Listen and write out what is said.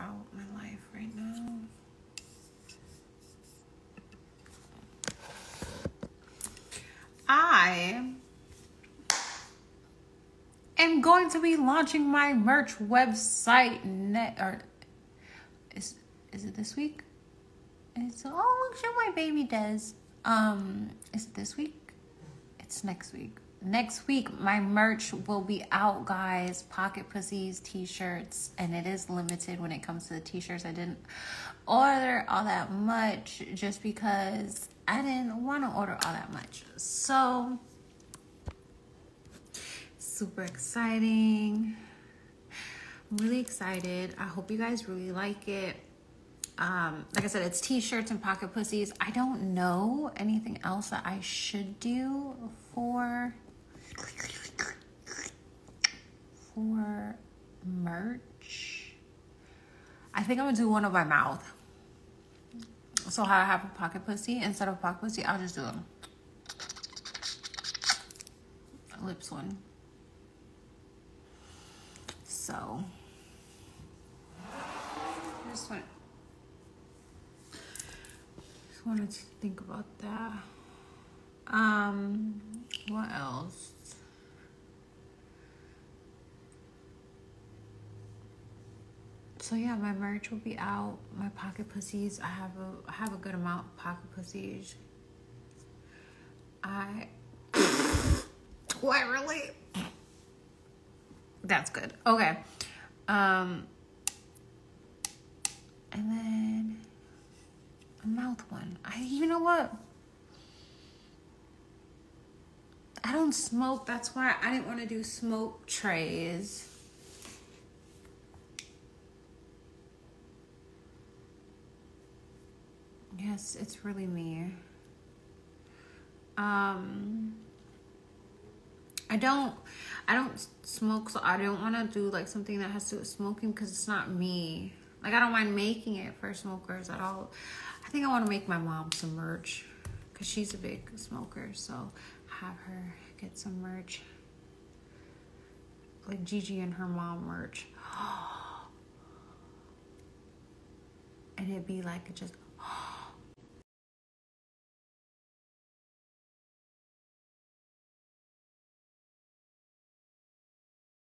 out my life right now. I am going to be launching my merch website ne- or is is it this week? It's oh look what my baby does. Um is it this week? It's next week. Next week my merch will be out, guys. Pocket pussies, t-shirts, and it is limited when it comes to the t-shirts. I didn't order all that much just because I didn't want to order all that much. So super exciting. I'm really excited. I hope you guys really like it. Um, like I said, it's t-shirts and pocket pussies. I don't know anything else that I should do for for merch. I think I'm gonna do one of my mouth. So how I have a pocket pussy instead of pocket pussy, I'll just do a lips one. So just wanted to think about that. Um, what else? So yeah, my merch will be out. My pocket pussies. I have a I have a good amount of pocket pussies. I what really? That's good. Okay. Um and then a mouth one. I you know what? I don't smoke. That's why I didn't want to do smoke trays. Yes, it's really me. Um I don't I don't smoke so I don't want to do like something that has to do with smoking because it's not me. Like I don't mind making it for smokers at all. I think I want to make my mom some merch because she's a big smoker. So have her get some merch. Like Gigi and her mom merch. and it'd be like just